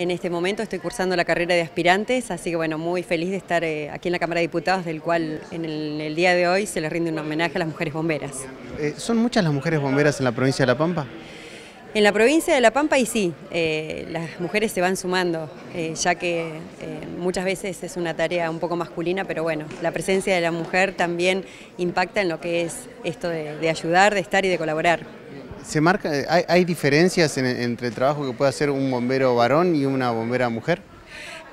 En este momento estoy cursando la carrera de aspirantes, así que bueno, muy feliz de estar eh, aquí en la Cámara de Diputados, del cual en el, día de hoy se les rinde un homenaje a las mujeres bomberas. Eh, ¿Son muchas las mujeres bomberas en la provincia de La Pampa? En la provincia de La Pampa y sí, eh, las mujeres se van sumando, ya que muchas veces es una tarea un poco masculina, pero bueno, la presencia de la mujer también impacta en lo que es esto de ayudar, de estar y de colaborar. ¿Se marca, hay, diferencias entre el trabajo que puede hacer un bombero varón y una bombera mujer?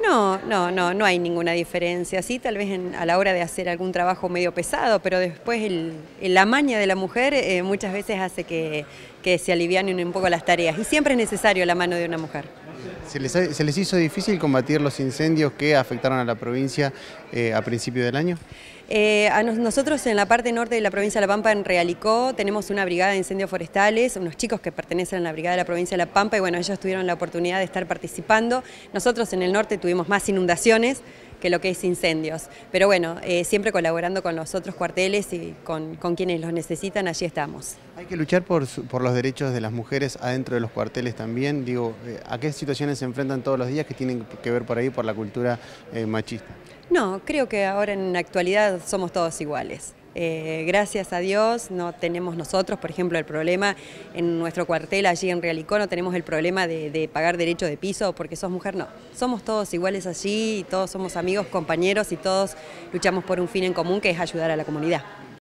No, no, no, no hay ninguna diferencia. Sí, tal vez a la hora de hacer algún trabajo medio pesado, pero después el, la maña de la mujer eh, muchas veces hace que, se alivianen un poco las tareas. Y siempre es necesario la mano de una mujer. ¿Se les, hizo difícil combatir los incendios que afectaron a la provincia eh, a principio del año? Eh, nosotros en la parte norte de la provincia de La Pampa, en Realicó, tenemos una brigada de incendios forestales, unos chicos que pertenecen a la brigada de la provincia de La Pampa y bueno, ellos tuvieron la oportunidad de estar participando. Nosotros en el norte tuvimos más inundaciones que lo que es incendios. Pero bueno, eh, siempre colaborando con los otros cuarteles y con, quienes los necesitan, allí estamos. Hay que luchar por, los derechos de las mujeres adentro de los cuarteles también. Digo, eh, ¿a qué situaciones se enfrentan todos los días que tienen que ver por ahí por la cultura machista? No, creo que ahora en la actualidad somos todos iguales. Eh, gracias a Dios no tenemos nosotros, por ejemplo, el problema en nuestro cuartel allí en Realicó, no tenemos el problema de, de, pagar derecho de piso porque sos mujer, no. Somos todos iguales allí y todos somos amigos, compañeros y todos luchamos por un fin en común que es ayudar a la comunidad.